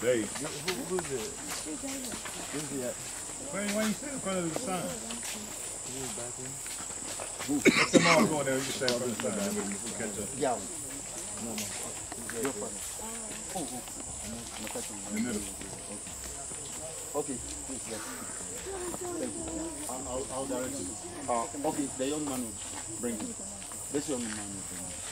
Dave. Who, who's it? Who's it at? Why, why you sit in front of the sign? Who's back there? Let them all go there. You can stand in front of the sign. We can catch up. Yeah. No, no. Your father. Oh, oh. In the middle. Okay, please, yes. Thank you. I'll, I'll, direct you. Uh, okay, the young man will bring it. This young man will bring it.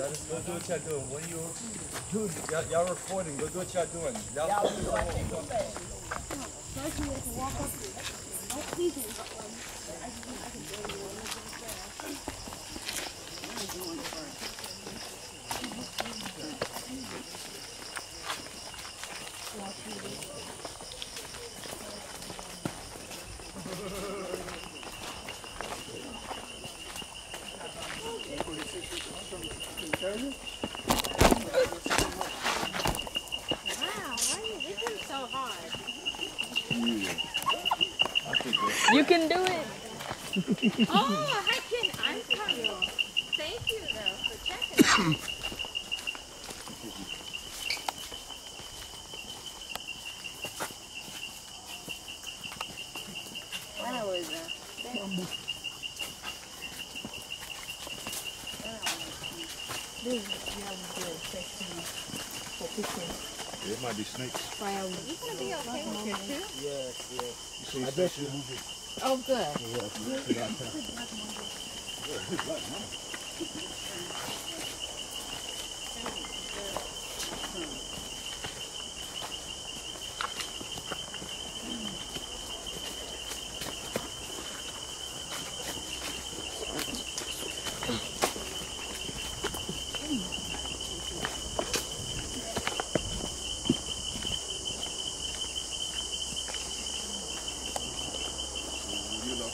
I can talk to him about that. Okay. Need to. No, no. That is- Y'all just go do what y'all doing. What are you doing? Y'all, y'all recording. Go do what y'all doing. Y'all, Wow, why are you looking so hard? You can do it. Oh, I can. I'm coming. Thank you, though, for checking. That was a. It might be snakes. You gonna be okay with your tooth? Yes, yes. You see I bet you move it. Oh, good. Yes, yes.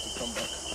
to come back.